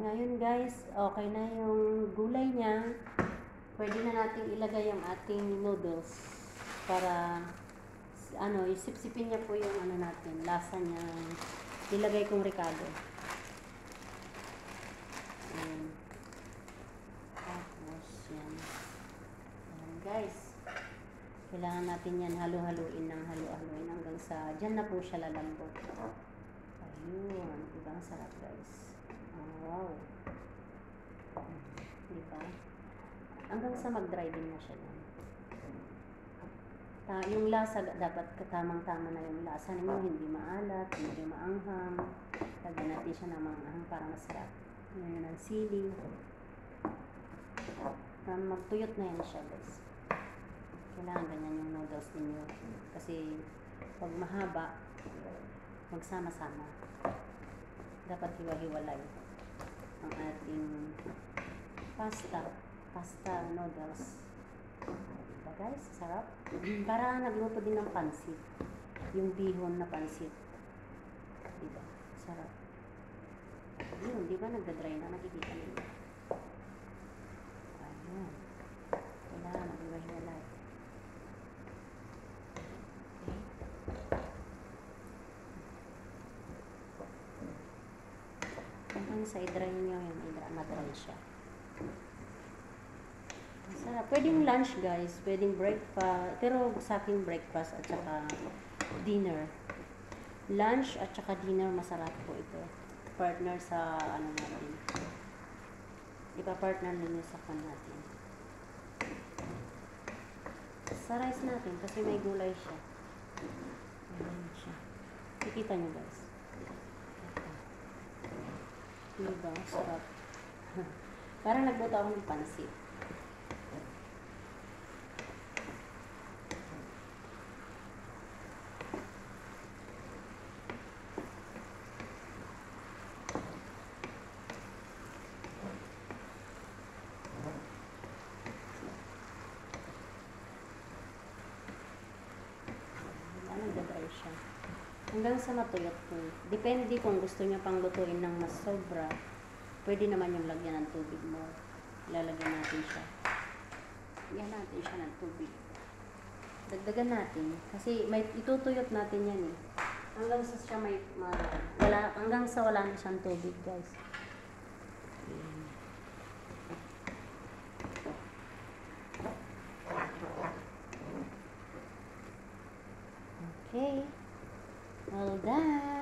Ngayon guys, okay na yung gulay niya. Pwede na natin ilagay yung ating noodles para ano, isipsipin niya po yung ano natin, lasa niya. Ilagay kong ricado. Ayan. Tapos yan. Ayan guys. Kailangan natin yan halo-haluin ng halo-haluin hanggang sa dyan na po siya lalambot. Ayun. Diba? Ang sarap guys. Wow. Diba? Hanggang sa mag-dry din na siya yan. Ta yung lasa, dapat katamang-tama na yung lasa ninyo. Hindi maalat, hindi maanghang. Lagyan natin siya ng maanghang para masarap. Ngayon ang sili. Ah, Magtuyot na yan siya guys. Kailangan ganyan yung noodles ninyo. Kasi pag mahaba, magsama-sama. Dapat hiwa-hiwalay ang ating pasta. Pasta noodles. Diba guys? Sarap. Para nagluto din ng pansit. Yung bihon na pansit. Diba? Sarap. Yun, di ba nagda-dry na? Nakikita ninyo. Ayun. Kailangan maghiwa-hiwalay. Okay. Hanggang sa i-dry nyo i-dry, ma-dry siya. Sarap. Pwedeng lunch guys, pwedeng breakfast, pero sa akin breakfast at saka dinner. Lunch at saka dinner, masarap po ito. Partner sa ano natin. Ipa-partner ninyo sa pan natin. Sa rice natin, kasi may gulay siya. Ayan siya. Kikita nyo guys. Ito. Diba? Sarap. Parang nagluto ako ng pansit. Ano, nagdadry. Hanggang sa matuyot po. Depende kung gusto niya pang lutuin ng mas sobra. Pwede naman yung lagyan ng tubig mo. Ilalagyan natin siya. Lagyan natin siya ng tubig. Dagdagan natin. Kasi may itutuyot natin yan eh. Hanggang sa siya may, ma, wala, hanggang sa wala na siyang tubig guys. Okay. All that.